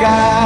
God.